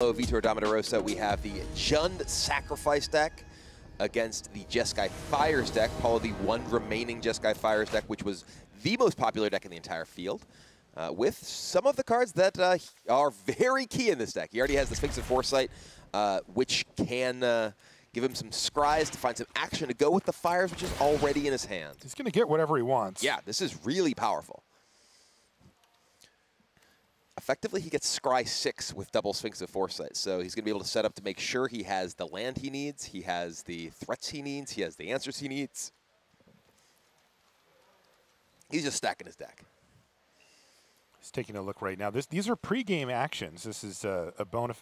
Hello, Vitor Damo Da Rosa. We have the Jund Sacrifice deck against the Jeskai Fires deck. Paulo, the one remaining Jeskai Fires deck, which was the most popular deck in the entire field, uh, with some of the cards that uh, are very key in this deck. He already has the Sphinx of Foresight, uh, which can uh, give him some scries to find some action to go with the Fires, which is already in his hand. He's going to get whatever he wants. Yeah, this is really powerful. Effectively, he gets Scry 6 with double Sphinx of Foresight, so he's going to be able to set up to make sure he has the land he needs, he has the threats he needs, he has the answers he needs. He's just stacking his deck. He's taking a look right now. This, these are pre-game actions. This is a,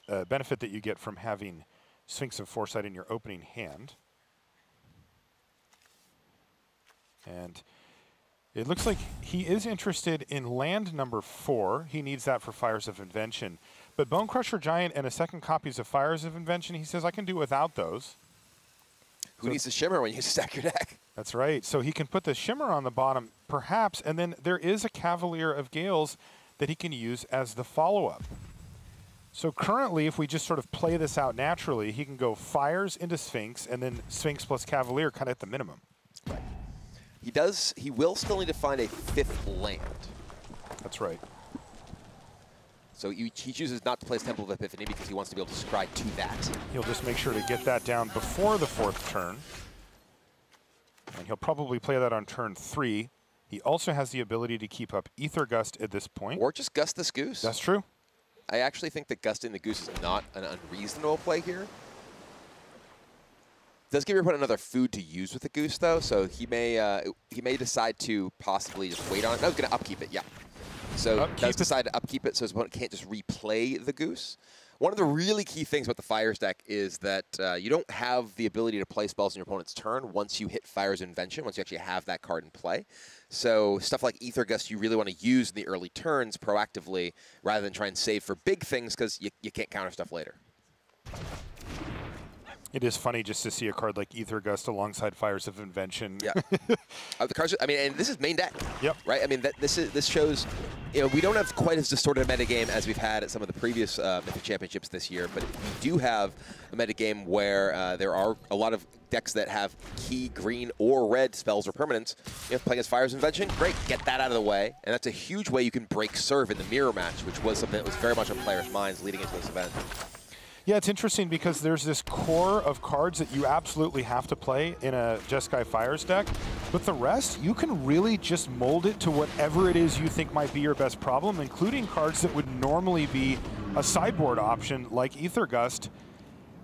a benefit that you get from having Sphinx of Foresight in your opening hand. And it looks like he is interested in land number four. He needs that for Fires of Invention. But Bonecrusher Giant and a second copies of Fires of Invention, he says, I can do without those. Who so needs the Shimmer when you stack your deck? That's right. So he can put the Shimmer on the bottom, perhaps, and then there is a Cavalier of Gales that he can use as the follow-up. So currently, if we just sort of play this out naturally, he can go Fires into Sphinx, and then Sphinx plus Cavalier kind of at the minimum. Right. He does, he will still need to find a fifth land. That's right. So he, he chooses not to place Temple of Epiphany because he wants to be able to scry to that. He'll just make sure to get that down before the fourth turn. And he'll probably play that on turn three. He also has the ability to keep up Aether Gust at this point. Or just Gust this Goose. That's true. I actually think that Gusting the Goose is not an unreasonable play here does give your opponent another food to use with the goose, though, so he may uh, he may decide to possibly just wait on it. No, he's going to upkeep it, yeah. So upkeep does decide to upkeep it so his opponent can't just replay the goose. One of the really key things about the Fires deck is that uh, you don't have the ability to play spells in your opponent's turn once you hit Fire's Invention, once you actually have that card in play. So stuff like Aether Gust you really want to use in the early turns proactively rather than try and save for big things because you, you can't counter stuff later. It is funny just to see a card like Aether Gust alongside Fires of Invention. Yeah. uh, the cards. I mean, and this is main deck. Yep. Right. I mean, that, this is this shows. You know, we don't have quite as distorted a metagame as we've had at some of the previous uh, Mythic Championships this year, but we do have a metagame where uh, there are a lot of decks that have key green or red spells or permanents. You know, playing as Fires of Invention, great, get that out of the way. And that's a huge way you can break serve in the mirror match, which was something that was very much on players' minds leading into this event. Yeah, it's interesting because there's this core of cards that you absolutely have to play in a Jeskai Fires deck, but the rest, you can really just mold it to whatever it is you think might be your best problem, including cards that would normally be a sideboard option like Aether Gust.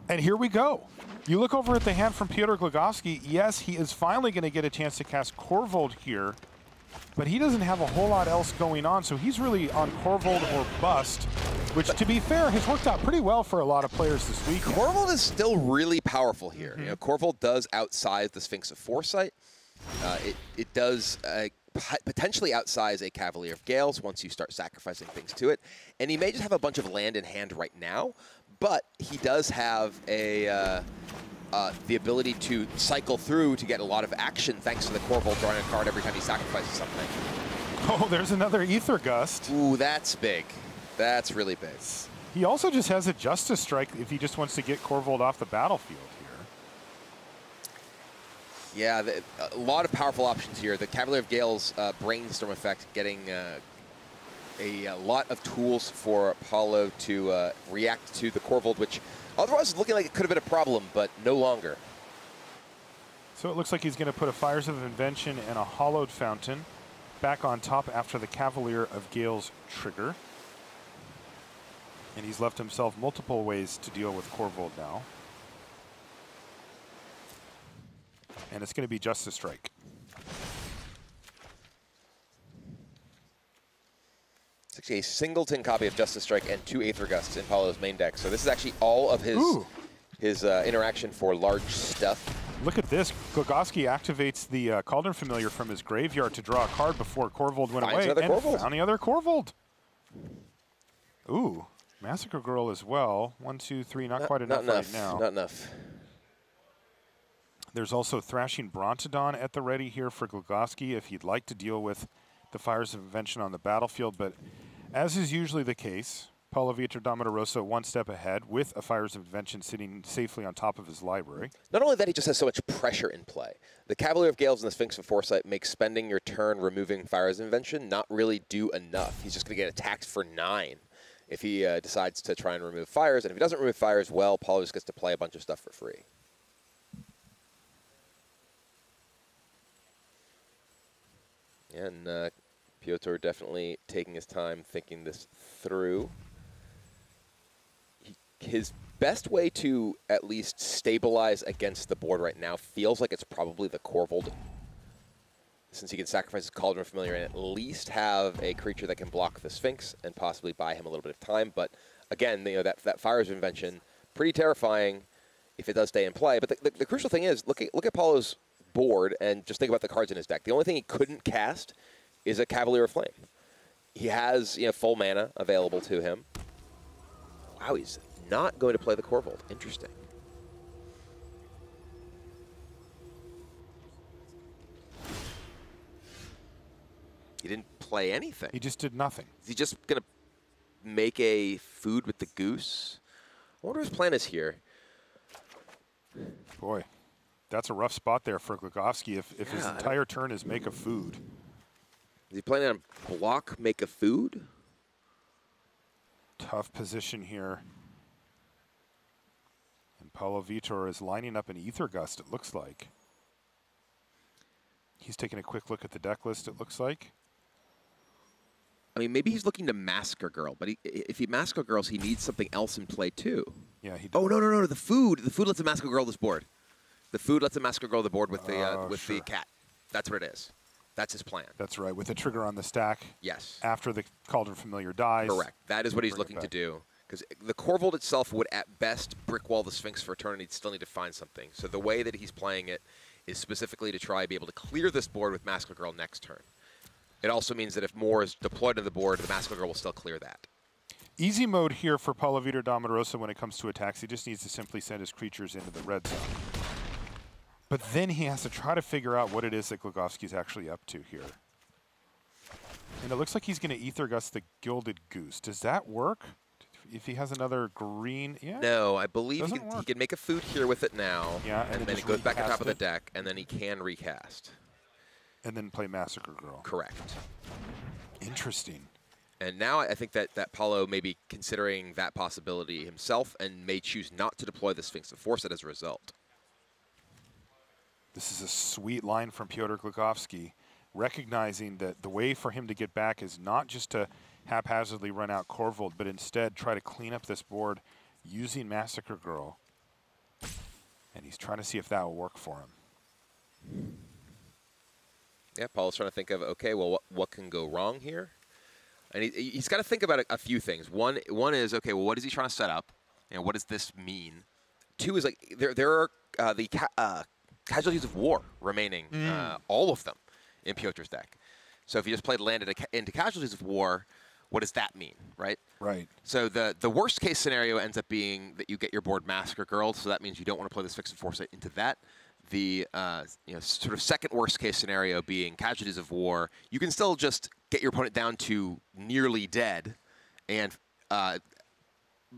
And here we go. You look over at the hand from Piotr Glogowski. Yes, he is finally going to get a chance to cast Korvold here, but he doesn't have a whole lot else going on, so he's really on Korvold or bust which, to be fair, has worked out pretty well for a lot of players this week. Korvold is still really powerful here. Mm -hmm. You know, Korvold does outsize the Sphinx of Foresight. Uh, it, it does uh, potentially outsize a Cavalier of Gales once you start sacrificing things to it. And he may just have a bunch of land in hand right now, but he does have a... Uh, uh, the ability to cycle through to get a lot of action thanks to the Korvold drawing a card every time he sacrifices something. Oh, there's another Aether Gust. Ooh, that's big. That's really big. He also just has a Justice Strike if he just wants to get Korvold off the battlefield here. Yeah, the, a lot of powerful options here. The Cavalier of Gales uh, Brainstorm effect getting uh, a, a, lot of tools for Paulo to uh, react to the Korvold, which otherwise is looking like it could have been a problem, but no longer. So it looks like he's going to put a Fires of Invention and a Hallowed Fountain back on top after the Cavalier of Gales trigger. And he's left himself multiple ways to deal with Korvold now. And it's going to be Justice Strike. A singleton copy of Justice Strike and two Aether Gusts in Paulo's main deck. So this is actually all of his Ooh. his uh, interaction for large stuff. Look at this. Glogowski activates the uh, Cauldron Familiar from his graveyard to draw a card before Korvold went Finds away. Another and Korvold. found the other Korvold. Ooh. Massacre Girl as well. One, two, three, not, not quite enough, not enough right now. Not enough. There's also Thrashing Brontodon at the ready here for Glogowski if he'd like to deal with the Fires of Invention on the battlefield. But as is usually the case, Paulo Vitor Rosso one step ahead with a Fires of Invention sitting safely on top of his library. Not only that, he just has so much pressure in play. The Cavalier of Gales and the Sphinx of Foresight make spending your turn removing Fires of Invention not really do enough. He's just going to get attacked for nine if he uh, decides to try and remove Fires. And if he doesn't remove Fires, well, Paulo just gets to play a bunch of stuff for free. And uh, Piotr definitely taking his time thinking this through his best way to at least stabilize against the board right now feels like it's probably the Korvold. Since he can sacrifice his Cauldron Familiar and at least have a creature that can block the Sphinx and possibly buy him a little bit of time. But again, you know that, that Fire's Invention, pretty terrifying if it does stay in play. But the, the, the crucial thing is, look at, look at Paulo's board and just think about the cards in his deck. The only thing he couldn't cast is a Cavalier of Flame. He has you know, full mana available to him. Wow, he's not going to play the Korvold. Interesting. He didn't play anything. He just did nothing. Is he just going to make a food with the goose? I wonder what his plan is here. Boy, that's a rough spot there for Glogowski if, if yeah, his entire turn is make a food. Is he planning on block, make a food? Tough position here. And Paulo Vitor is lining up an Aether Gust, it looks like. He's taking a quick look at the deck list, it looks like. I mean, maybe he's looking to Massacre Girl, but he, if he Massacre Girls, he needs something else in play too. Yeah, he. Does. Oh no no no! The food, the food lets a Massacre Girl this board. The food lets a Massacre Girl the board with the uh, oh, with sure. the cat. That's what it is. That's his plan. That's right, with a trigger on the stack. Yes. After the Cauldron Familiar dies. Correct. That is what he's looking to do. Because the Korvold itself would at best brickwall the Sphinx for a turn and he'd still need to find something. So the way that he's playing it is specifically to try be able to clear this board with Massacre Girl next turn. It also means that if more is deployed to the board, the Massacre Girl will still clear that. Easy mode here for Paulo Vitor when it comes to attacks. He just needs to simply send his creatures into the red zone. But then he has to try to figure out what it is that Glogowski's actually up to here. And it looks like he's going to Aether Gust the Gilded Goose. Does that work? if he has another green, yeah. No, I believe he can, he can, make a food here with it now. Yeah, and, and then it goes back on top of the deck, and then he can recast. And then play Massacre Girl. Correct. Interesting. And now I think that, that Paulo may be considering that possibility himself and may choose not to deploy the Sphinx of Foresight as a result. This is a sweet line from Piotr Glogowski, recognizing that the way for him to get back is not just to haphazardly run out Korvold, but instead try to clean up this board using Massacre Girl. And he's trying to see if that will work for him. Yeah, Paul's trying to think of, okay, well, what, what can go wrong here? And he, he's got to think about a, a, few things. One, one is, okay, well, what is he trying to set up? And what does this mean? Two is, like, there, there are uh, the ca uh, casualties of war remaining, mm. uh, all of them in Piotr's deck. So if you just played land into, into casualties of war, what does that mean, right? Right. So the the worst case scenario ends up being that you get your board Massacre Girl, so that means you don't want to play this Sphinx of Foresight into that. The uh, you know sort of second worst case scenario being casualties of war. You can still just get your opponent down to nearly dead, and uh,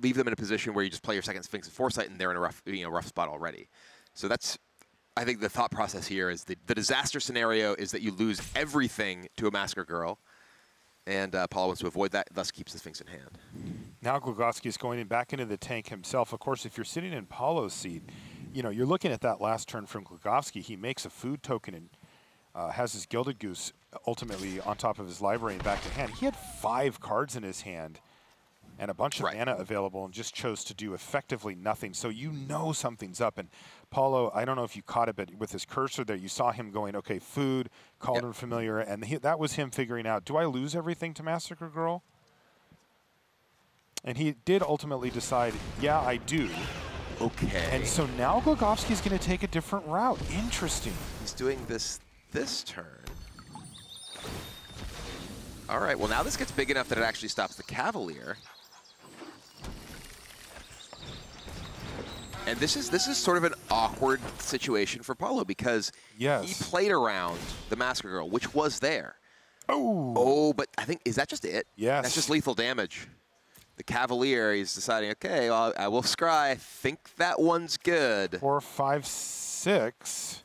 leave them in a position where you just play your second Sphinx of Foresight, and they're in a rough you know rough spot already. So that's I think the thought process here is the, the disaster scenario is that you lose everything to a Massacre Girl, and uh, Paulo wants to avoid that, thus keeps the Sphinx in hand. Now Glogowski is going back into the tank himself. Of course, if you're sitting in Paulo's seat, you know, you're looking at that last turn from Glogowski. He makes a food token and uh, has his Gilded Goose ultimately on top of his library and back to hand. He had five cards in his hand and a bunch of right. mana available and just chose to do effectively nothing. So you know something's up. And Paulo, I don't know if you caught it, but with his cursor there, you saw him going, okay, food, Cauldron yep. Familiar, and he, that was him figuring out, do I lose everything to Massacre Girl? And he did ultimately decide, yeah, I do. Okay. And so now Glogowski's going to take a different route. Interesting. He's doing this this turn. All right, well now this gets big enough that it actually stops the Cavalier. And this is this is sort of an awkward situation for Paulo because yes. he played around the Massacre Girl, which was there. Oh. Oh, but I think is that just it? Yes. That's just lethal damage. the Cavalier, is deciding, okay, well, I will scry. I think that one's good. Four, five, six.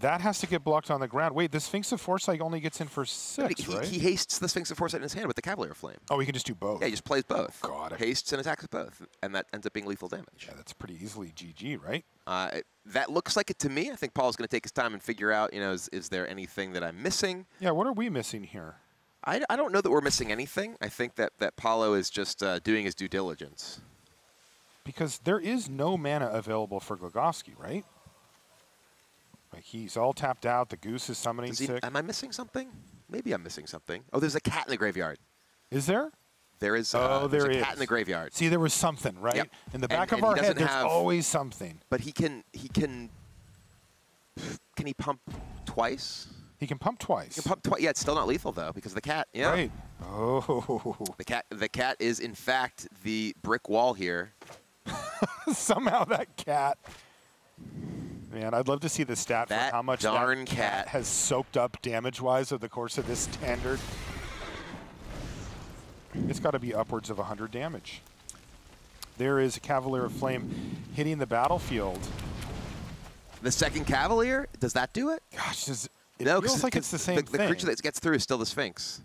That has to get blocked on the ground. Wait, the Sphinx of Foresight only gets in for six, he, right? He hastes the Sphinx of Foresight in his hand with the Cavalier Flame. Oh, he can just do both. Yeah, he just plays both. God. Hastes and attacks both, and that ends up being lethal damage. Yeah, that's pretty easily GG, right? Uh, that looks like it to me. I think Paul's going to take his time and figure out, you know, is, is there anything that I'm missing? Yeah, what are we missing here? I, I don't know that we're missing anything. I think that, that Paulo is just uh, doing his due diligence. Because there is no mana available for Glogowski, right? Like he's all tapped out. The goose is summoning he, sick. Am I missing something? Maybe I'm missing something. Oh, there's a cat in the graveyard. Is there? There is. Uh, oh, there there's a is. cat in the graveyard. See, there was something, right? Yep. In the back and, of and our head, there's have, always something. But he can. He can. Can he pump twice? He can pump twice. He can pump twice. Yeah, it's still not lethal though because the cat. Yeah. Right. Oh. The cat. The cat is in fact the brick wall here. Somehow that cat. Man, I'd love to see the stat that for how much darn that cat, has soaked up damage-wise over the course of this standard. It's got to be upwards of 100 damage. There is a Cavalier of Flame hitting the battlefield. The second Cavalier, does that do it? Gosh, does, it no, feels like it's the same the, thing. The creature that gets through is still the Sphinx.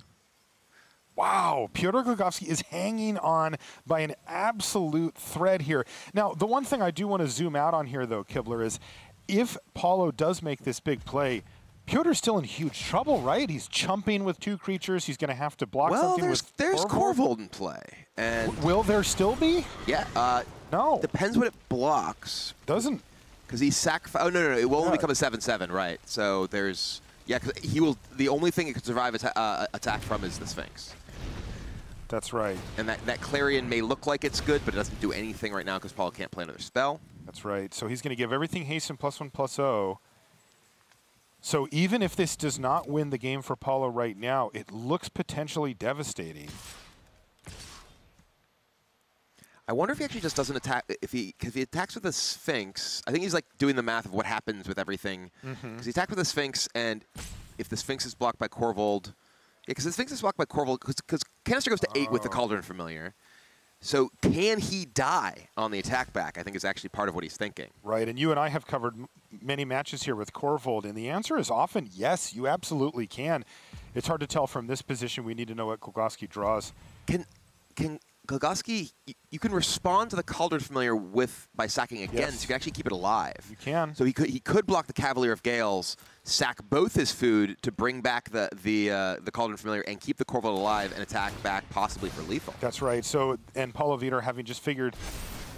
Wow, Piotr Glogowski is hanging on by an absolute thread here. Now, the one thing I do want to zoom out on here, though, Kibler, is if Paulo does make this big play, Pyotr's still in huge trouble, right? He's chumping with two creatures. He's going to have to block well, something there's, with there's. Korvold in play. And W will there still be? Yeah. Uh, no. Depends what it blocks. Doesn't. Because he sacrifice. Oh, no, no, no. It will only become a 7-7, right? So there's... Yeah, because he will... The only thing it can survive atta uh, attack from is the Sphinx. That's right. And that, that Clarion may look like it's good, but it doesn't do anything right now because Paul can't play another spell. That's right. So he's going to give everything hasten plus one plus O. So even if this does not win the game for Paulo right now, it looks potentially devastating. I wonder if he actually just doesn't attack. If he, if he attacks with the Sphinx, I think he's like doing the math of what happens with everything. Because Mhm. he attacked with the Sphinx, and if the Sphinx is blocked by Korvold, yeah, because the Sphinx is blocked by Korvold, because Kanister goes to eight with the Oh. Cauldron Familiar. So can he die on the attack back? I think is actually part of what he's thinking. Right, and you and I have covered m- many matches here with Korvold, and the answer is often yes, you absolutely can. It's hard to tell from this position. We need to know what Glogowski draws. Can can Glogowski, you, can respond to the Cauldron Familiar with by sacking again, Yes. so you can actually keep it alive. You can. So he could he could block the Cavalier of Gales, sack both his food to bring back the the uh, the Cauldron Familiar and keep the Korvold alive and attack back possibly for lethal. That's right. So, and Paulo Vitor, having just figured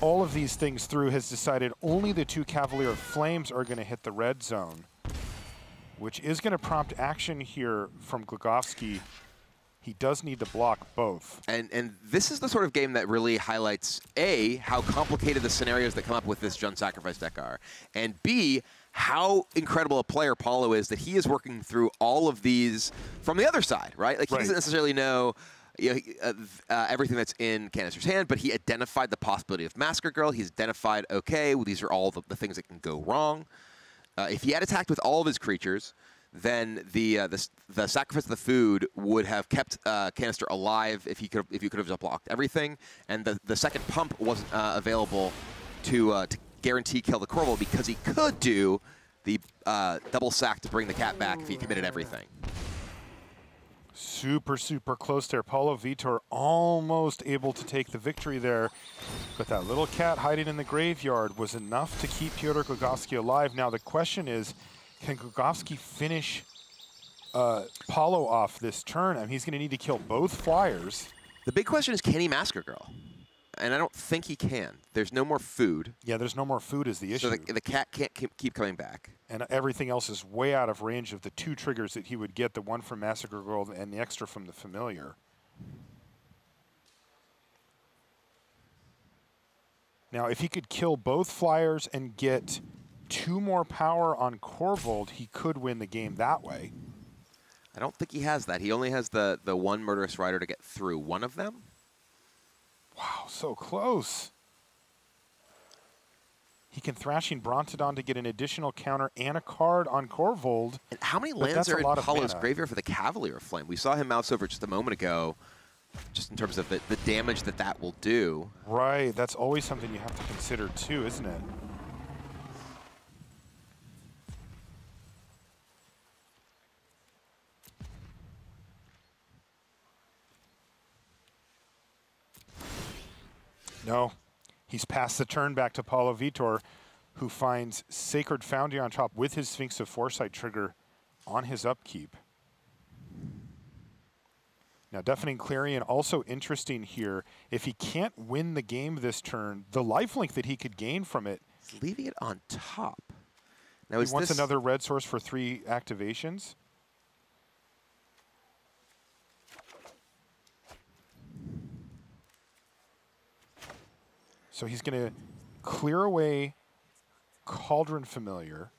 all of these things through, has decided only the two Cavalier of Flames are going to hit the red zone, which is going to prompt action here from Glogowski. He does need to block both. And and this is the sort of game that really highlights a how complicated the scenarios that come up with this Jund Sacrifice deck are, and b how incredible a player Paulo is that he is working through all of these from the other side, right? Like he Right. doesn't necessarily know. You know, uh, uh, everything that's in Kanister's hand, but he identified the possibility of Massacre Girl. He's identified, okay, well, these are all the, the things that can go wrong. Uh, if he had attacked with all of his creatures, then the uh, the, the sacrifice of the food would have kept uh, Kanister alive if he could if you could have just blocked everything, and the the second pump wasn't uh, available to uh, to guarantee kill the Korvold because he could do the uh, double sack to bring the cat back if he committed everything. Super, super close there. Paulo Vitor almost able to take the victory there. But that little cat hiding in the graveyard was enough to keep Piotr Glogowski alive. Now the question is, can Glogowski finish uh, Paulo off this turn? I mean, he's going to need to kill both flyers. The big question is, can he Massacre Girl? And I don't think he can. There's no more food, Yeah, there's no more food is the issue. so the, the cat can't keep, keep coming back. and everything else is way out of range of the two triggers that he would get, the one from Massacre Girl and the extra from the Familiar. Now, if he could kill both flyers and get two more power on Korvold, he could win the game that way. I don't think he has that. He only has the, the one Murderous Rider to get through one of them. Wow, so close. He can Thrashing Brontodon to get an additional counter and a card on Korvold. And how many lands are in lot of Paulo's mana. graveyard for the Cavalier of Flame? We saw him mouse over just a moment ago just in terms of the, the damage that that will do. Right, that's always something you have to consider too, isn't it? No, he's passed the turn back to Paulo Vitor, who finds Sacred Foundry on top with his Sphinx of Foresight trigger on his upkeep. Now, Deafening Clarion also interesting here. If he can't win the game this turn, the lifelink that he could gain from it. He's leaving it on top. Now, he wants another red source for three activations. So he's going to clear away Cauldron Familiar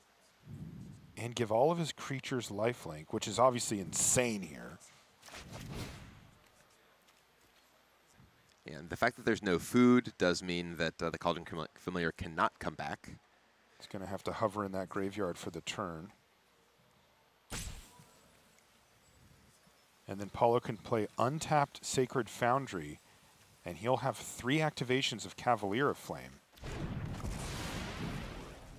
and give all of his creatures lifelink, which is obviously insane here. And the fact that there's no food does mean that uh, the Cauldron Familiar cannot come back. He's going to have to hover in that graveyard for the turn. And then Paulo can play Untapped Sacred Foundry, and he'll have three activations of Cavalier of Flame.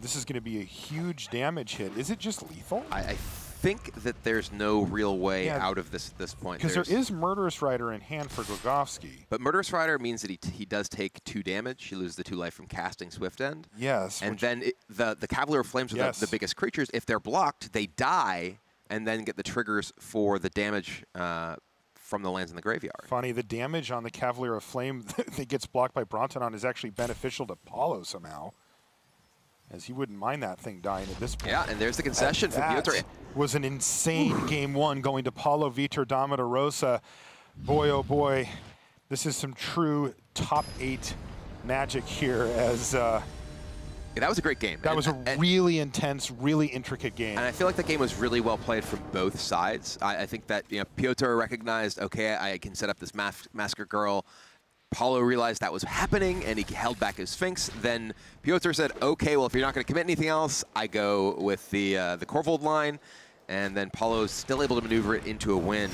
This is going to be a huge damage hit. Is it just lethal? I, I think that there's no real way yeah, out of this at this point. Because there is Murderous Rider in hand for Glogowski. But Murderous Rider means that he, he does take two damage. He loses the two life from casting Swift End. Yes. And then it, the, the Cavalier of Flames are yes. the, the, biggest creatures. If they're blocked, they die and then get the triggers for the damage uh, from the lands in the graveyard. Funny, the damage on the Cavalier of Flame that gets blocked by Brontodon is actually beneficial to Paulo somehow as he wouldn't mind that thing dying at this point. Yeah, and there's the concession from Piotr. was an insane game one going to Paulo Vitor Rosa. Boy, oh boy, this is some true top eight magic here as uh, that was a great game. That and, was a and, really intense, really intricate game. And I feel like the game was really well played from both sides. I, I think that you know Piotr recognized, okay, I can set up this mas Massacre Girl Paulo realized that was happening and he held back his Sphinx. Then Piotr said, okay, well, if you're not going to commit anything else, I go with the, uh, the Korvold line. And then Paulo's still able to maneuver it into a win.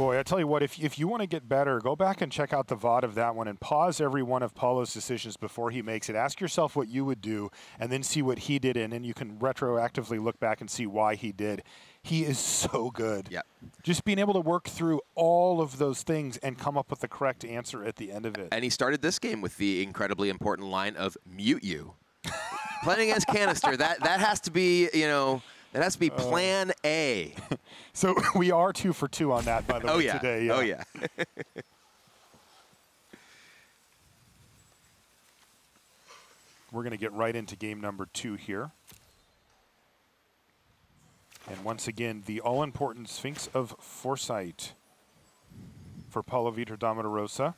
Boy, I tell you what, if, if you want to get better, go back and check out the VOD of that one and pause every one of Paulo's decisions before he makes it. Ask yourself what you would do and then see what he did in, and you can retroactively look back and see why he did. He is so good. Yeah. Just being able to work through all of those things and come up with the correct answer at the end of it. And he started this game with the incredibly important line of mute you. Playing against Kanister, that, that has to be, you know, that has to be uh, plan uh, A. so we are two for two on that, by the oh, way, yeah. today. Yeah. Oh, yeah. We're going to get right into game number two here. And once again, the all-important Sphinx of Foresight for Paulo Vitor Damo Da Rosa.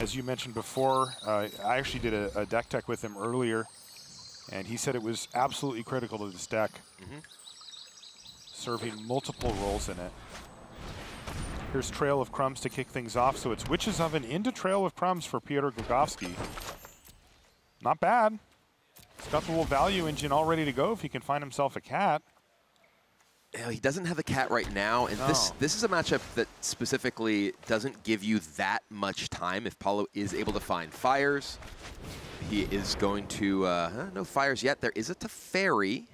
As you mentioned before, uh, I actually did a, a, deck tech with him earlier, and he said it was absolutely critical to this deck, mm -hmm. serving multiple roles in it. Here's Trail of Crumbs to kick things off, so it's Witch's Oven into Trail of Crumbs for Piotr Glogowski. Not bad. He's got the little value engine all ready to go if he can find himself a cat he doesn't have the cat right now, and no. this this is a matchup that specifically doesn't give you that much time. If Paulo is able to find fires, he is going to uh, no fires yet. There is a Teferi.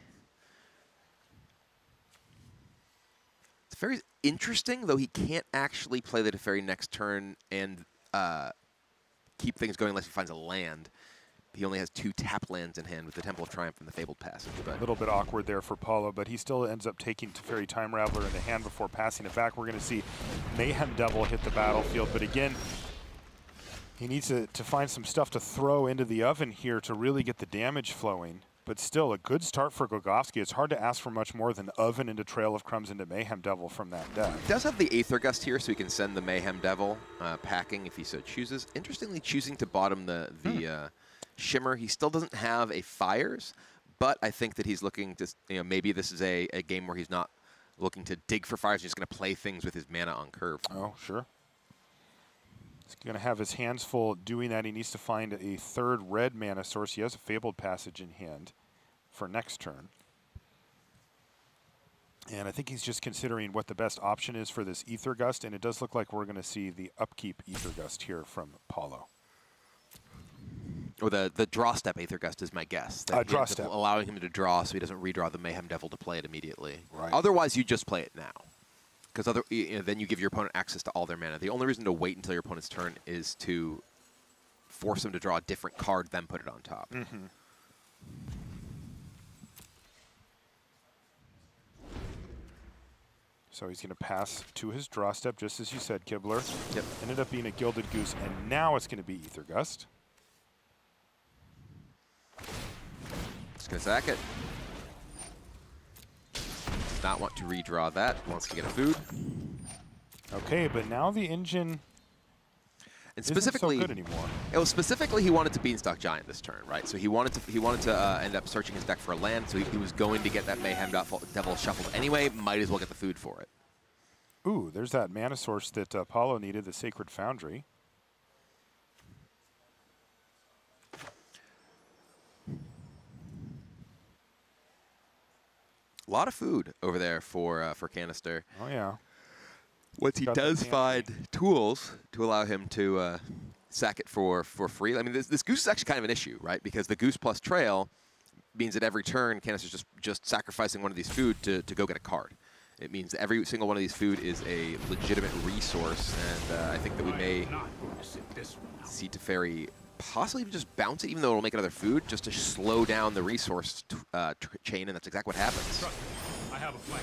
Teferi's interesting, though he can't actually play the Teferi next turn and uh, keep things going unless he finds a land he only has two tap lands in hand with the Temple of Triumph and the Fabled Passage. But a little bit awkward there for Paulo, but he still ends up taking Teferi Time Raveler in the hand before passing it back. We're going to see Mayhem Devil hit the battlefield, but again, he needs to, to find some stuff to throw into the oven here to really get the damage flowing. But still, a good start for Glogowski. It's hard to ask for much more than Oven into Trail of Crumbs into Mayhem Devil from that deck. He does have the Aether Gust here, so he can send the Mayhem Devil uh, packing if he so chooses. Interestingly, choosing to bottom the, the hmm. uh, Shimmer. He still doesn't have a Fires, but I think that he's looking to, you know, maybe this is a, a game where he's not looking to dig for Fires. He's just going to play things with his mana on curve. Oh, sure. He's going to have his hands full doing that. He needs to find a third red mana source. He has a Fabled Passage in hand for next turn. And I think he's just considering what the best option is for this Aether Gust, and it does look like we're going to see the upkeep Aether Gust here from Paulo. Or the, the draw step Aether Gust is my guess. Uh, draw step. Allowing him to draw so he doesn't redraw the Mayhem Devil to play it immediately. Right. Otherwise, you just play it now. Because other, you know, then you give your opponent access to all their mana. The only reason to wait until your opponent's turn is to force them to draw a different card, then put it on top. Mm -hmm. So he's going to pass to his draw step, just as you said, Kibler. Yep. Ended up being a Gilded Goose, and now it's going to be Aether Gust. Going to sack it. Does not want to redraw that. Wants to get a food. Okay, but now the engine and specifically, so good anymore. It was specifically he wanted to Beanstalk Giant this turn, right? So he wanted to he wanted to uh, end up searching his deck for a land. So he, he was going to get that Mayhem Devil shuffled anyway. Might as well get the food for it. Ooh, there's that mana source that Paulo needed, the Sacred Foundry. A lot of food over there for uh, for Kanister. Oh yeah. Once he does find tools to allow him to uh, sack it for, for free, I mean, this, this goose is actually kind of an issue, right? Because the goose plus trail means that every turn, Canis is just, just sacrificing one of these food to, to go get a card. It means that every single one of these food is a legitimate resource, and uh, I think that we may see Teferi possibly just bounce it, even though it'll make another food, just to slow down the resource uh, chain, and that's exactly what happens. I have a plan.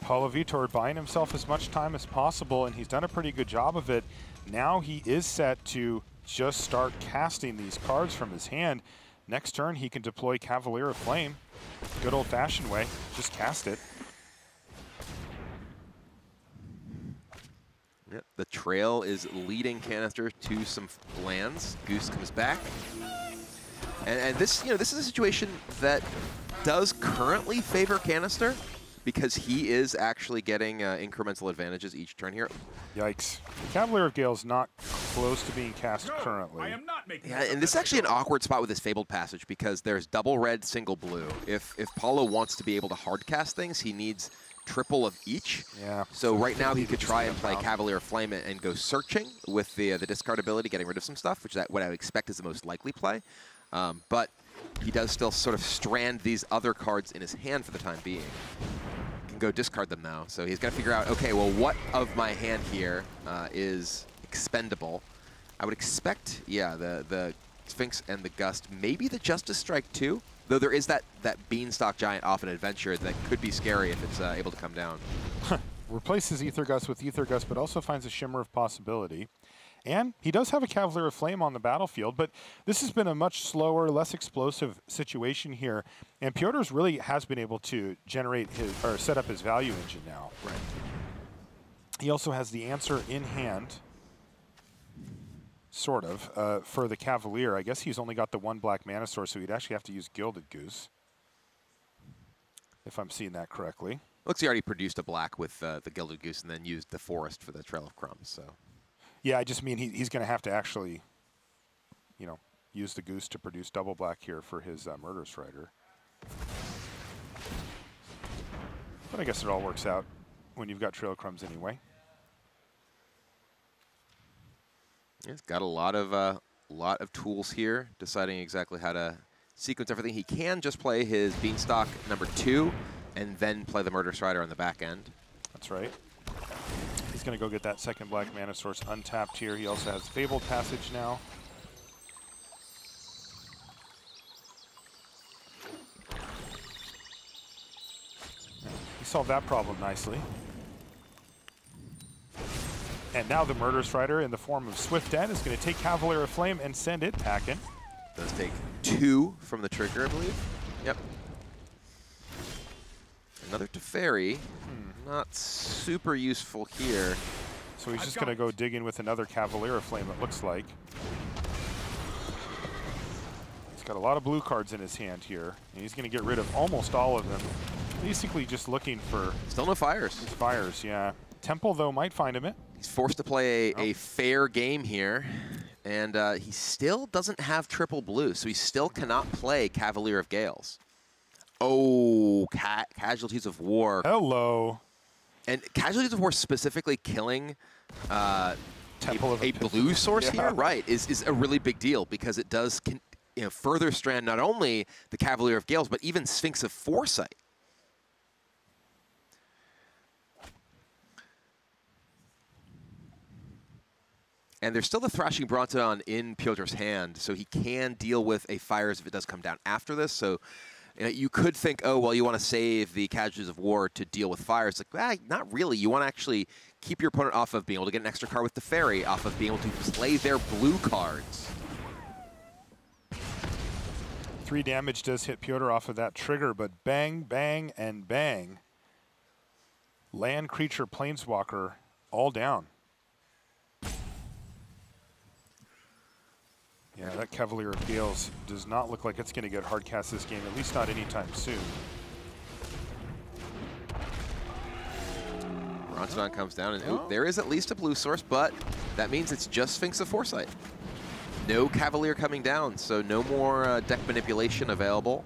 Paulo Vitor buying himself as much time as possible, and he's done a pretty good job of it. Now he is set to just start casting these cards from his hand. Next turn, he can deploy Cavalier of Flame. Good old-fashioned way. Just cast it. Yep, the trail is leading Kanister to some lands. Goose comes back. And, and this, you know, this is a situation that does currently favor Kanister because he is actually getting uh, incremental advantages each turn here. Yikes. Cavalier of Gale's not close to being cast no, currently. I am not making yeah, and this is actually an awkward spot with this Fabled Passage because there's double red, single blue. If, if Paulo wants to be able to hard cast things, he needs triple of each. Yeah. So right now he could try and play Cavalier Flame and go searching with the uh, the discard ability, getting rid of some stuff, which is what I would expect is the most likely play. Um, but he does still sort of strand these other cards in his hand for the time being can go discard them now. So he's got to figure out, okay, well, what of my hand here uh, is expendable? I would expect, yeah, the, the Sphinx and the Gust, maybe the Justice Strike too, though there is that, that Beanstalk Giant off an adventure that could be scary if it's uh, able to come down. Replaces Aether Gust with Aether Gust, but also finds a Shimmer of Possibility. And he does have a Cavalier of Flame on the battlefield, but this has been a much slower, less explosive situation here. And Piotr's really has been able to generate his, or set up his value engine now. Right. He also has the answer in hand, sort of, uh, for the Cavalier. I guess he's only got the one black mana source, so he'd actually have to use Gilded Goose, if I'm seeing that correctly. Looks he already produced a black with uh, the Gilded Goose and then used the Forest for the Trail of Crumbs, so... Yeah, I just mean he, he's going to have to actually, you know, use the goose to produce double black here for his uh, Murderous Rider. But I guess it all works out when you've got trail of crumbs anyway. He's got a lot of uh, lot of tools here, deciding exactly how to sequence everything. He can just play his Beanstalk number two and then play the Murderous Rider on the back end. That's right. He's going to go get that second black mana source untapped here. He also has Fabled Passage now. He solved that problem nicely. And now the Murderous Rider in the form of Swift End is going to take Cavalier of Flame and send it packing. Does take two from the trigger, I believe. Yep. Another Teferi. Hmm. Not super useful here. So he's just going to go dig in with another Cavalier of Flame, it looks like. He's got a lot of blue cards in his hand here, and he's going to get rid of almost all of them. Basically just looking for... Still no fires. Fires, yeah. Temple, though, might find him it. He's forced to play a, oh. a fair game here, and uh, he still doesn't have triple blue, so he still cannot play Cavalier of Gales. Oh, ca casualties of war. Hello. And casualties of war specifically killing uh, Temple a, a blue source yeah. here, right, is, is a really big deal because it does you know, further strand not only the Cavalier of Gales, but even Sphinx of Foresight. And there's still the Thrashing Brontodon in Piotr's hand, so he can deal with a Fires if it does come down after this. So you, know, you could think, oh, well, you want to save the Casualties of War to deal with Fires. Like, ah, not really. You want to actually keep your opponent off of being able to get an extra card with Teferi, off of being able to play their blue cards. Three damage does hit Pyotr off of that trigger, but bang, bang, and bang. Land creature Planeswalker all down. Yeah, that Cavalier of Gales does not look like it's going to get hard cast this game, at least not anytime soon. Brontodon comes down, and oh. there is at least a blue source, but that means it's just Sphinx of Foresight. No Cavalier coming down, so no more uh, deck manipulation available.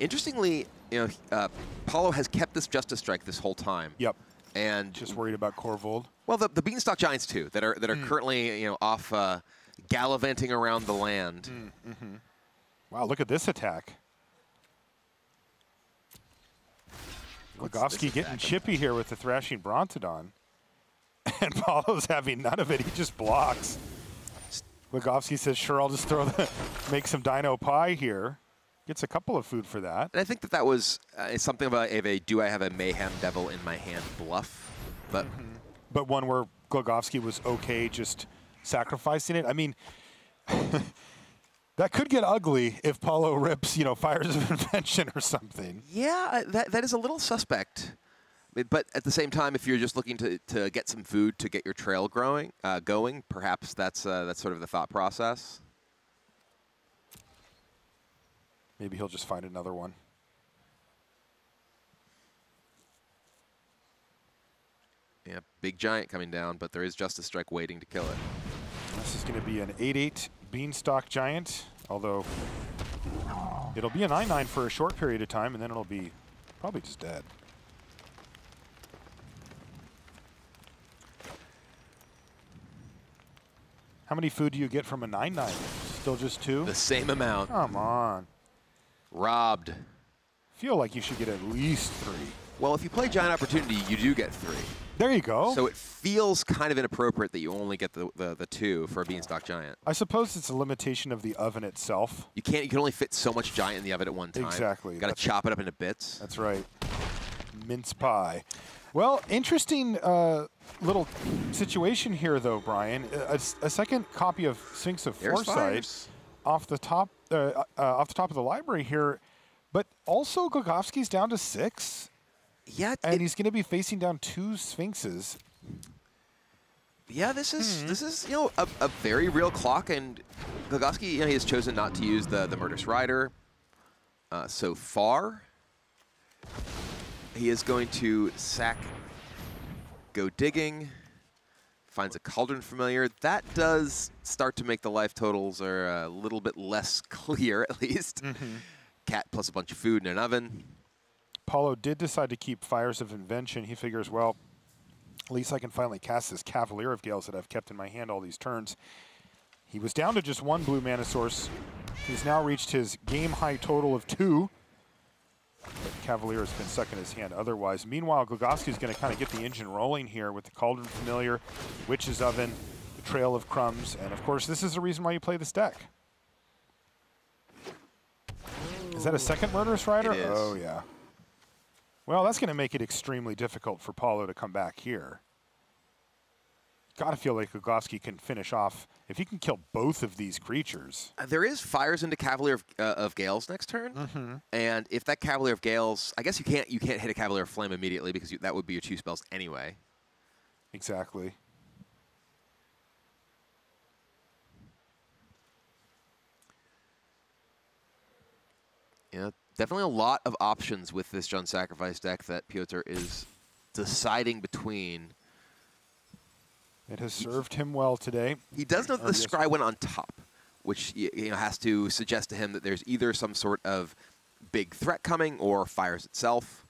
Interestingly, you know, uh, Paulo has kept this Justice Strike this whole time. Yep. And just worried about Korvold. Well, the, the Beanstalk Giants too, that are that are mm. currently you know off uh, gallivanting around the land. Mm -hmm. Wow, look at this attack. Glogowski getting chippy here with the Thrashing Brontodon. And Paulo's having none of it. He just blocks. Glogowski says, sure, I'll just throw the, make some dino pie here. Gets a couple of food for that. And I think that that was uh, something about a, a, do I have a Mayhem Devil in my hand bluff. But, mm -hmm. but one where Glogowski was okay just sacrificing it. I mean, that could get ugly if Paulo rips, you know, Fires of Invention or something. Yeah, that, that is a little suspect. But at the same time, if you're just looking to, to get some food to get your trail growing, uh, going, perhaps that's, uh, that's sort of the thought process. Maybe he'll just find another one. Yeah, big giant coming down, but there is Justice Strike waiting to kill it. This is going to be an 8-8 Beanstalk Giant, although it'll be a 9-9 for a short period of time, and then it'll be probably just dead. How many food do you get from a 9-9? Still just two? The same amount. Come on. Robbed. feel like you should get at least three. Well, if you play Giant Opportunity, you do get three. There you go. So it feels kind of inappropriate that you only get the, the, the, two for a Beanstalk Giant. I suppose it's a limitation of the oven itself. You can't. You can only fit so much Giant in the oven at one time. Exactly. Got to chop it up into bits. That's right. Mince pie. Well, interesting uh, little situation here, though, Brian. A, a, second copy of Sphinx of There's Foresight off the top uh, uh, off the top of the library here, but also Glogowski's down to six. Yeah, and he's going to be facing down two Sphinxes. Yeah, this is mm -hmm. this is you know a, a, very real clock, and Glogowski you know he has chosen not to use the the Murderous Rider uh, so far. He is going to sack, go digging, finds a Cauldron Familiar. That does start to make the life totals are a little bit less clear, at least. Mm -hmm. Cat plus a bunch of food in an oven. Paulo did decide to keep Fires of Invention. He figures, well, at least I can finally cast this Cavalier of Gales that I've kept in my hand all these turns. He was down to just one blue mana source. He's now reached his game-high total of two. But Cavalier has been stuck in his hand otherwise. Meanwhile, Glogowski is going to kind of get the engine rolling here with the Cauldron Familiar, Witch's Oven, the Trail of Crumbs, and of course, this is the reason why you play this deck. Is that a second Murderous Rider? Oh, yeah. Well, that's going to make it extremely difficult for Paulo to come back here. Got to feel like Glogowski can finish off if he can kill both of these creatures. Uh, there is fires into Cavalier of, uh, of Gales next turn, mm -hmm. and if that Cavalier of Gales, I guess you can't you can't hit a Cavalier of Flame immediately because you, that would be your two spells anyway. Exactly. Yeah, definitely a lot of options with this Jund Sacrifice deck that Pyotr is deciding between. It has served him well today. He does know that the scry went on top, which you know has to suggest to him that there's either some sort of big threat coming or fires itself.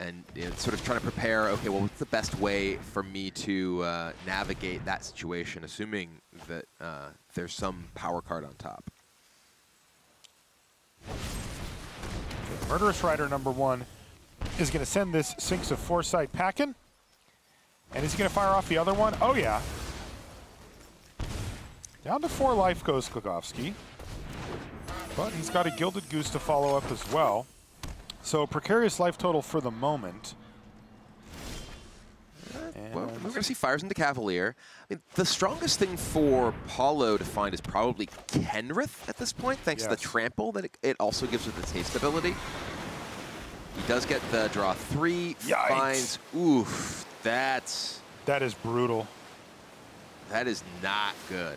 And you know, sort of trying to prepare, okay, well, what's the best way for me to uh, navigate that situation, assuming that uh, there's some power card on top. Murderous Rider number one is going to send this Sphinx of Foresight packing. And is he going to fire off the other one? Oh, yeah. Down to four life goes Glogowski. But he's got a Gilded Goose to follow up as well. So precarious life total for the moment. Well, uh, we're going to see fires into Cavalier. I mean, the strongest thing for Paulo to find is probably Kenrith at this point, thanks yes. to the trample that it, it, also gives with its haste ability. He does get the draw three, Yikes. finds, oof, that's... That is brutal. That is not good.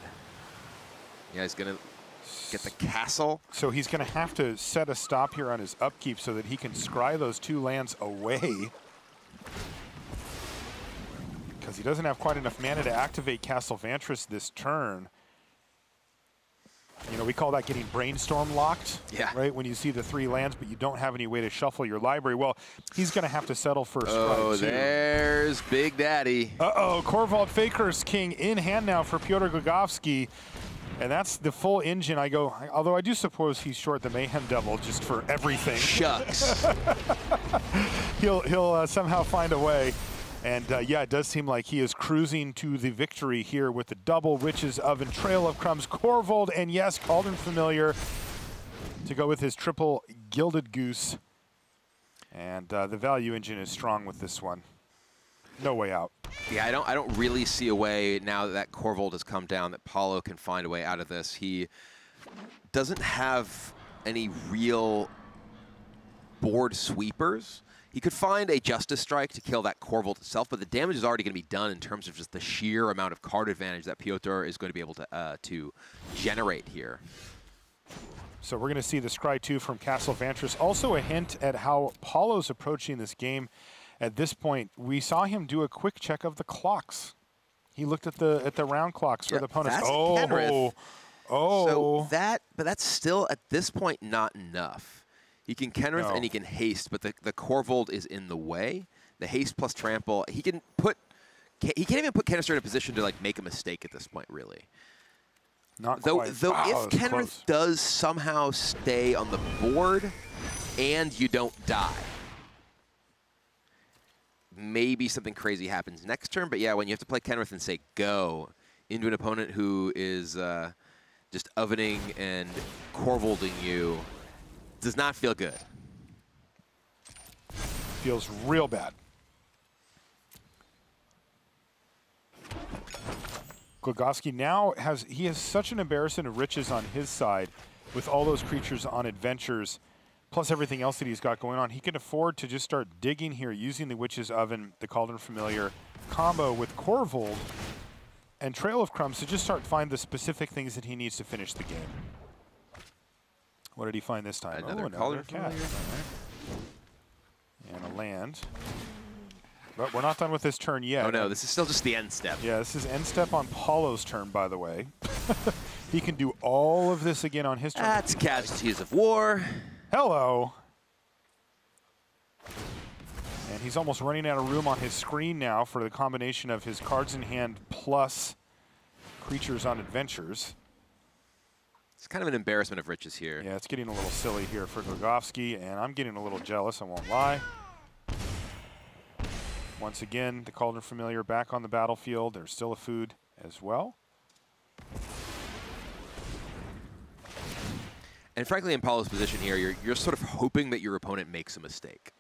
Yeah, he's going to get the castle. So he's going to have to set a stop here on his upkeep so that he can scry those two lands away. Because he doesn't have quite enough mana to activate Castle Vantress this turn. You know, we call that getting brainstorm locked, yeah. right? When you see the three lands, but you don't have any way to shuffle your library. Well, he's going to have to settle for a Oh, there's Big Daddy. Uh-oh, Korvold Fae-Cursed King in hand now for Piotr Glogowski. And that's the full engine. I go, although I do suppose he's short the Mayhem Devil just for everything. Shucks. he'll he'll uh, somehow find a way. And uh, yeah, it does seem like he is cruising to the victory here with the double Witch's Oven, Trail of Crumbs, Korvold, and yes, Cauldron Familiar to go with his triple Gilded Goose. And uh, the value engine is strong with this one no way out. Yeah, I don't I don't really see a way now that that Korvold has come down that Paulo can find a way out of this. He doesn't have any real board sweepers. He could find a Justice Strike to kill that Korvold itself, but the damage is already going to be done in terms of just the sheer amount of card advantage that Piotr is going to be able to uh, to generate here. So we're going to see the Scry 2 from Castle Vantress. Also a hint at how Paulo's approaching this game at this point, we saw him do a quick check of the clocks. He looked at the at the round clocks for the opponents. oh, Kenrith. oh. So that, but that's still at this point not enough. He can Kenrith no. and he can haste, but the the Korvold is in the way. The haste plus trample, he can put. He can't even put Kanister in a position to like make a mistake at this point, really. Not though, quite. Though wow, if Kenrith close. does somehow stay on the board, and you don't die, maybe something crazy happens next turn. But yeah, when you have to play Kenrith and say go into an opponent who is uh, just ovening and Korvolding you, does not feel good. Feels real bad. Glogowski now has, he has such an embarrassment of riches on his side with all those creatures on adventures plus everything else that he's got going on, he can afford to just start digging here using the Witch's Oven, the Cauldron Familiar combo with Korvold and Trail of Crumbs to just start find the specific things that he needs to finish the game. What did he find this time? Another, oh, another cat. And a land. But we're not done with this turn yet. Oh no, this is still just the end step. Yeah, this is end step on Paulo's turn, by the way. he can do all of this again on his turn. That's casualties of war. Hello. And he's almost running out of room on his screen now for the combination of his cards in hand plus creatures on adventures. It's kind of an embarrassment of riches here. Yeah, it's getting a little silly here for Glogowski, and I'm getting a little jealous, I won't lie. Once again, the Cauldron Familiar back on the battlefield. There's still a food as well. And frankly, in Paulo's position here, you're, you're sort of hoping that your opponent makes a mistake.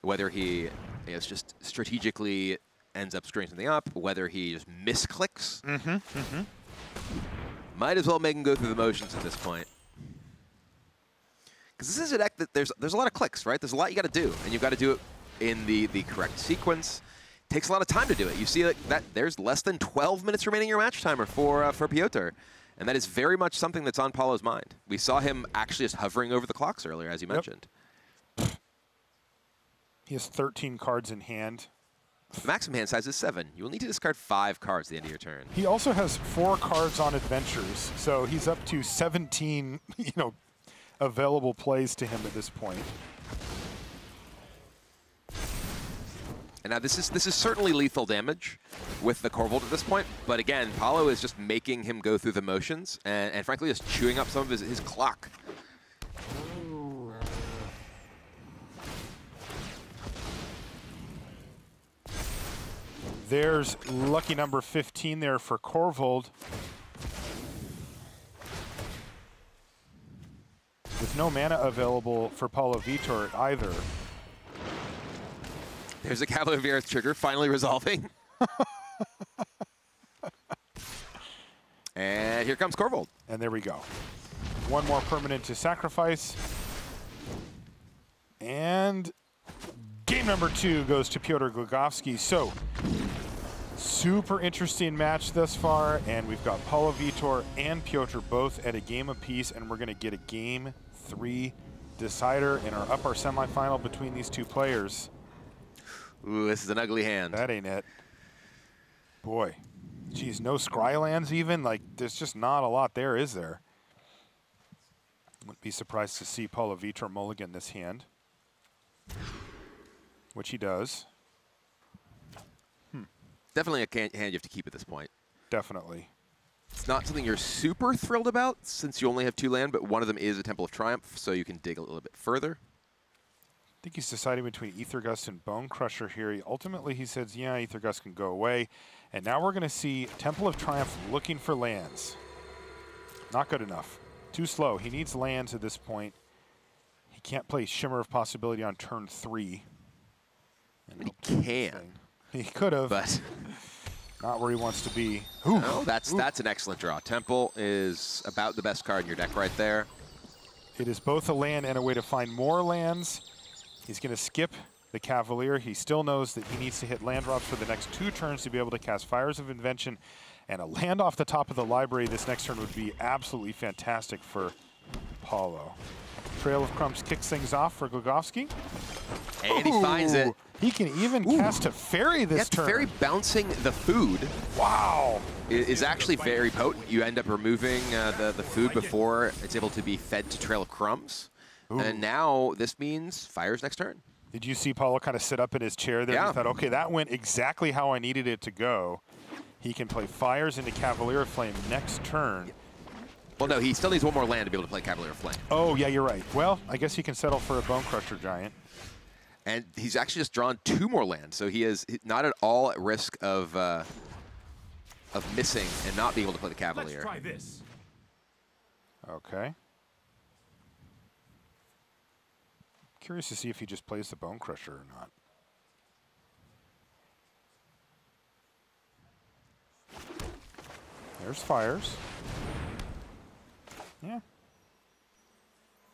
Whether he is just strategically ends up screwing something up, whether he just misclicks. Mm -hmm, mm -hmm. Might as well make him go through the motions at this point. Because this is a deck that there's there's a lot of clicks, right? There's a lot you got to do, and you've got to do it in the, the correct sequence. Takes a lot of time to do it. You see that, that there's less than 12 minutes remaining in your match timer for, uh, for Piotr. And that is very much something that's on Paulo's mind. We saw him actually just hovering over the clocks earlier, as you yep. mentioned. He has 13 cards in hand. The maximum hand size is seven. You will need to discard five cards at the end of your turn. He also has four cards on adventures, so he's up to 17, you know, available plays to him at this point. And now this is this is certainly lethal damage with the Korvold at this point, but again, Paulo is just making him go through the motions and, and frankly just chewing up some of his, his clock. There's lucky number 15 there for Korvold. With no mana available for Paulo Vitor either. There's a Cavalier of the Earth trigger finally resolving. and here comes Korvold. And there we go. One more permanent to sacrifice. And game number two goes to Piotr Glogowski. So, super interesting match thus far. And we've got Paulo Vitor and Piotr both at a game apiece. And we're going to get a game three decider in our upper semifinal between these two players. Ooh, this is an ugly hand. That ain't it. Boy. Geez, no Scrylands even? Like, there's just not a lot there, is there? Wouldn't be surprised to see Paulo Vitor mulligan this hand. Which he does. Definitely a hand you have to keep at this point. Definitely. It's not something you're super thrilled about since you only have two land, but one of them is a Temple of Triumph, so you can dig a little bit further. I think he's deciding between Aether Gust and Bonecrusher here. He, ultimately, he says, yeah, Aether Gust can go away. And now we're going to see Temple of Triumph looking for lands. Not good enough. Too slow. He needs lands at this point. He can't play Shimmer of Possibility on turn three. And he can. He could have. But not where he wants to be. Ooh. No, that's Ooh. that's an excellent draw. Temple is about the best card in your deck right there. It is both a land and a way to find more lands. He's going to skip the Cavalier. He still knows that he needs to hit land drops for the next two turns to be able to cast Fires of Invention. And a land off the top of the library this next turn would be absolutely fantastic for Paulo. Trail of Crumbs kicks things off for Glogowski. And he finds it. He can even Ooh. cast Teferi this yeah, turn. Teferi bouncing the food. Wow. Is, actually very potent. You end up removing uh, the, the food before it's able to be fed to Trail of Crumbs. Ooh. And now this means fires next turn. Did you see Paulo kind of sit up in his chair there? Yeah. He thought, okay, that went exactly how I needed it to go. He can play fires into Cavalier Flame next turn. Well, no, he still needs one more land to be able to play Cavalier Flame. Oh, yeah, you're right. Well, I guess he can settle for a Bonecrusher Giant. And he's actually just drawn two more lands, so he is not at all at risk of uh, of missing and not being able to play the Cavalier. Let's try this. Okay. Curious to see if he just plays the Bonecrusher or not. There's fires. Yeah.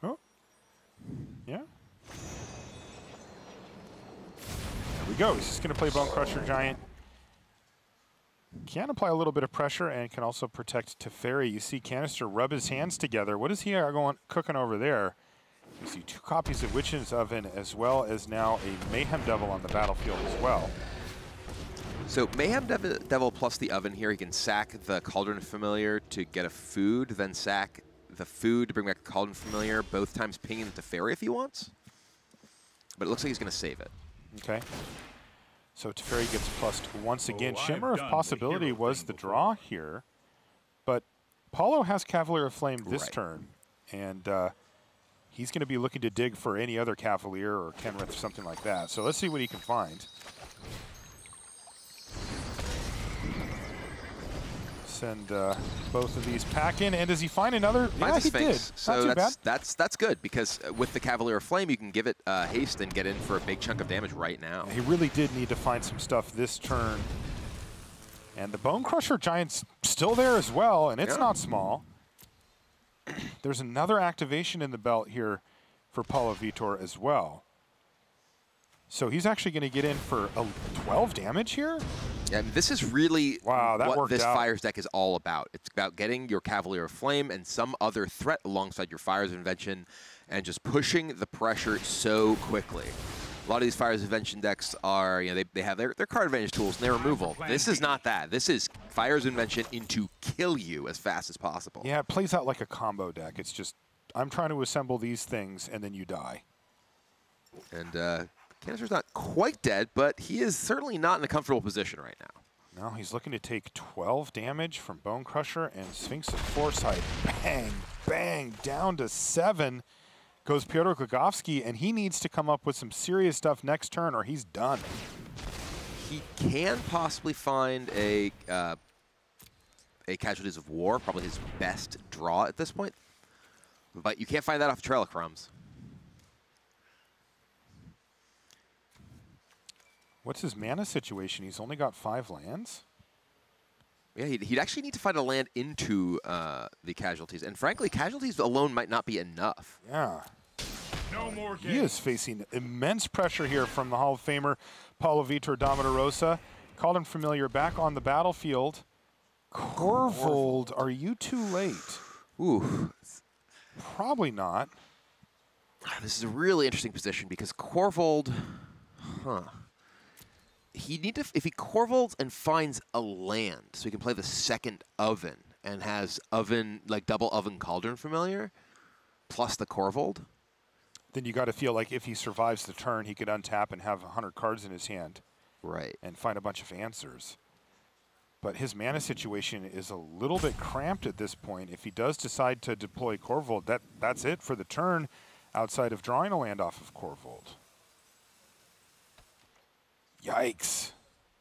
Oh. Yeah. There we go. He's just going to play Bonecrusher Giant. Can apply a little bit of pressure and can also protect Teferi. You see Kanister rub his hands together. What is he uh, going cooking over there? You see two copies of Witch's Oven as well as now a Mayhem Devil on the battlefield as well. So Mayhem Dev Devil plus the Oven here, he can sack the Cauldron Familiar to get a food, then sack the food to bring back a Cauldron Familiar, both times pinging the Teferi if he wants. But it looks like he's going to save it. Okay. So Teferi gets plus once again. Oh, Shimmer of Possibility was the draw here, but Paulo has Cavalier of Flame this right. turn, and uh, he's going to be looking to dig for any other Cavalier or Kenrith or something like that. So let's see what he can find. Send uh, both of these pack in, and does he find another? Finds yeah, he did. So that's, bad. that's that's good because uh, with the Cavalier Flame, you can give it uh, haste and get in for a big chunk of damage right now. He really did need to find some stuff this turn. And the Bonecrusher Giant's still there as well, and it's yeah. not small. There's another activation in the belt here for Paulo Vitor as well. So he's actually going to get in for a 12 damage here? Yeah, this is really wow, what this out. Fires deck is all about. It's about getting your Cavalier of Flame and some other threat alongside your Fires of Invention and just pushing the pressure so quickly. A lot of these Fires of Invention decks are, you know, they, they have their, their card advantage tools and their removal. This is not that. This is Fires of Invention into kill you as fast as possible. Yeah, it plays out like a combo deck. It's just I'm trying to assemble these things, and then you die. And uh, Kanister's not quite dead, but he is certainly not in a comfortable position right now. Now he's looking to take 12 damage from Bonecrusher and Sphinx of Foresight. Bang, bang, down to seven goes Piotr Glogowski, and he needs to come up with some serious stuff next turn or he's done. He can possibly find a uh, a Casualties of War, probably his best draw at this point. But you can't find that off Trail of Crumbs. What's his mana situation? He's only got five lands? Yeah, he'd, he'd actually need to find a land into uh, the casualties. And frankly, casualties alone might not be enough. Yeah. No more games. He is facing immense pressure here from the Hall of Famer Paulo Vitor Damo Da Rosa. Called him familiar back on the battlefield. Korvold, are you too late? Ooh. Probably not. This is a really interesting position because Korvold, huh he need to if he Korvolds and finds a land, so he can play the second oven and has oven like double oven cauldron familiar, plus the Korvold. Then you got to feel like if he survives the turn, he could untap and have 100 cards in his hand. Right. And find a bunch of answers. But his mana situation is a little bit cramped at this point. If he does decide to deploy Korvold, that, that's it for the turn outside of drawing a land off of Korvold. Yikes.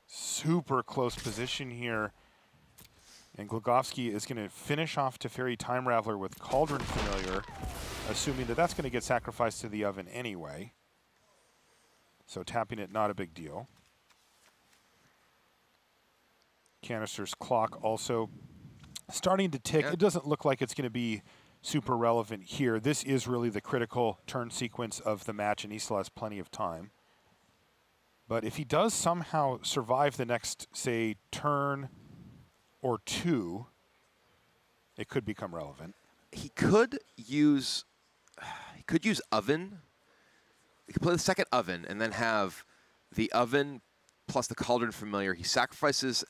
Super close position here. And Glogowski is going to finish off Teferi Time Raveler with Cauldron Familiar, assuming that that's going to get sacrificed to the oven anyway. So tapping it, not a big deal. Kanister's clock also starting to tick. It doesn't look like it's going to be super relevant here. This is really the critical turn sequence of the match, and still has plenty of time. But if he does somehow survive the next, say, turn or two, it could become relevant. He could use he could use oven. He could play the second oven and then have the oven plus the cauldron familiar. He sacrifices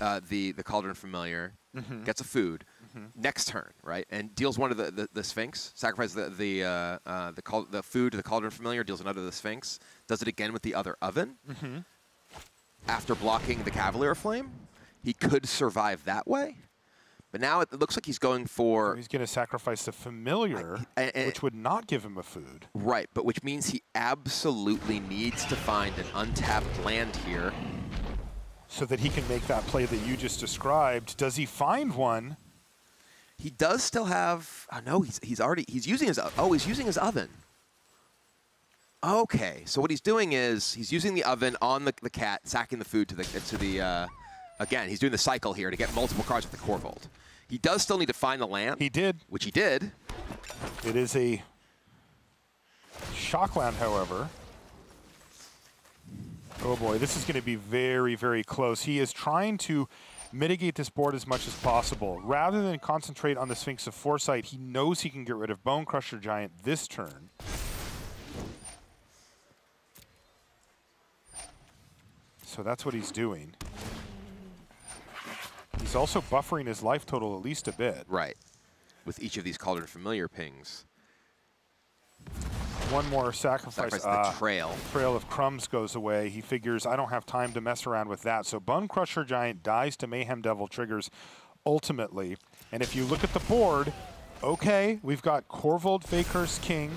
uh, the the cauldron familiar, mm -hmm. gets a food, -hmm. next turn, right, and deals one of the the, the Sphinx. Sacrifices the the uh, uh, the, the food to the cauldron familiar, deals another to the Sphinx. Does it again with the other oven. Mm -hmm. After blocking the Cavalier Flame, he could survive that way. But now it looks like he's going for. So he's going to sacrifice the familiar, I, I, I, which would not give him a food. Right, but which means he absolutely needs to find an untapped land here. So that he can make that play that you just described. Does he find one? He does still have. Oh no, he's he's already he's using his. Oh, he's using his oven. Okay, so what he's doing is he's using the oven on the, the cat, sacking the food to the to the. Uh, again, he's doing the cycle here to get multiple cards with the Korvold. He does still need to find the lamp. He did, which he did. It is a shockland, however. Oh boy, this is going to be very, very close. He is trying to mitigate this board as much as possible. Rather than concentrate on the Sphinx of Foresight, he knows he can get rid of Bonecrusher Giant this turn. So that's what he's doing. He's also buffering his life total at least a bit. Right. With each of these Cauldron Familiar pings. One more sacrifice. sacrifice uh, the trail. Trail of Crumbs goes away. He figures, I don't have time to mess around with that. So Bonecrusher Giant dies to Mayhem Devil triggers ultimately. And if you look at the board, okay, we've got Korvold Fae-Cursed King,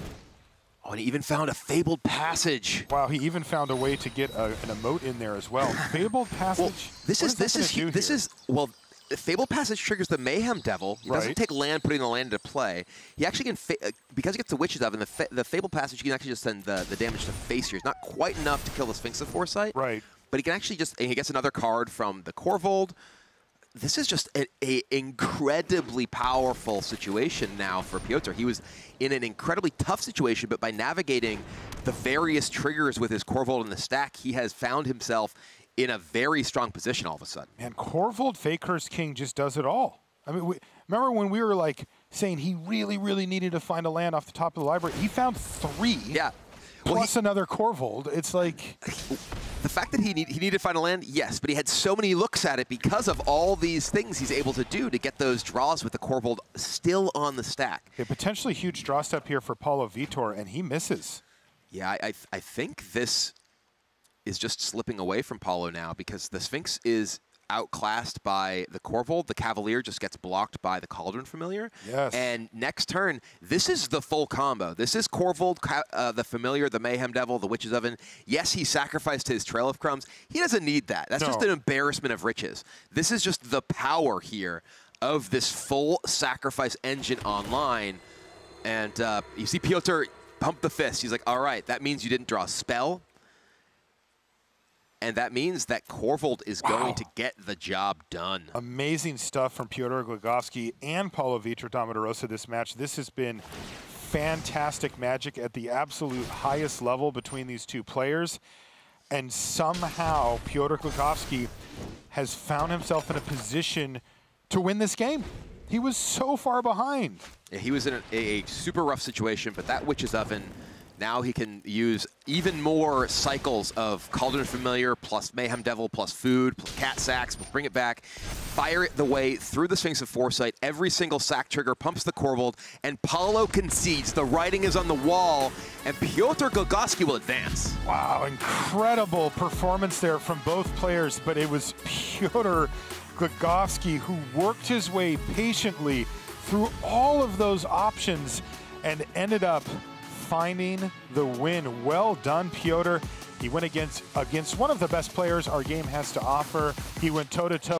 Oh, and he even found a Fabled Passage. Wow, he even found a way to get a, an emote in there as well. Fabled Passage. Well, this is this is this here? is well. Fabled Passage triggers the Mayhem Devil. He right. doesn't take land, putting the land into play. He actually can, uh, because he gets the Witch's Oven, the, fa the Fabled Passage, he can actually just send the, the damage to face here. It's not quite enough to kill the Sphinx of Foresight. Right. But he can actually just, he gets another card from the Korvold, this is just an incredibly powerful situation now for Piotr. He was in an incredibly tough situation, but by navigating the various triggers with his Korvold in the stack, he has found himself in a very strong position all of a sudden. Man, Korvold Fae-Cursed King just does it all. I mean, we, remember when we were like saying he really, really needed to find a land off the top of the library? He found three. Yeah. plus he, another Korvold. It's like the fact that he need, he needed to find a land, yes, but he had so many looks at it because of all these things he's able to do to get those draws with the Korvold still on the stack. A potentially huge draw step here for Paulo Vitor, and he misses. Yeah, I, I, I think this is just slipping away from Paulo now because the Sphinx is outclassed by the Korvold. The Cavalier just gets blocked by the Cauldron Familiar. Yes. And next turn, this is the full combo. This is Korvold, uh, the Familiar, the Mayhem Devil, the Witch's Oven. Yes, he sacrificed his Trail of Crumbs. He doesn't need that. That's no. just an embarrassment of riches. This is just the power here of this full sacrifice engine online. And uh, you see Piotr pump the fist. He's like, all right, that means you didn't draw a spell and that means that Korvold is wow. going to get the job done. Amazing stuff from Piotr Glogowski and Paulo Vitor Damo Da Rosa this match. This has been fantastic magic at the absolute highest level between these two players. And somehow Piotr Glogowski has found himself in a position to win this game. He was so far behind. Yeah, he was in a, a super rough situation, but that Witch's Oven now he can use even more cycles of Cauldron Familiar plus Mayhem Devil plus food plus Cat Sacks, bring it back, fire it the way through the Sphinx of Foresight. Every single sack trigger pumps the Korvold, and Paulo concedes. The writing is on the wall, and Piotr Glogowski will advance. Wow, incredible performance there from both players, but it was Piotr Glogowski who worked his way patiently through all of those options and ended up finding the win. Well done, Piotr. He went against against one of the best players our game has to offer. He went toe-to-toe. -to -toe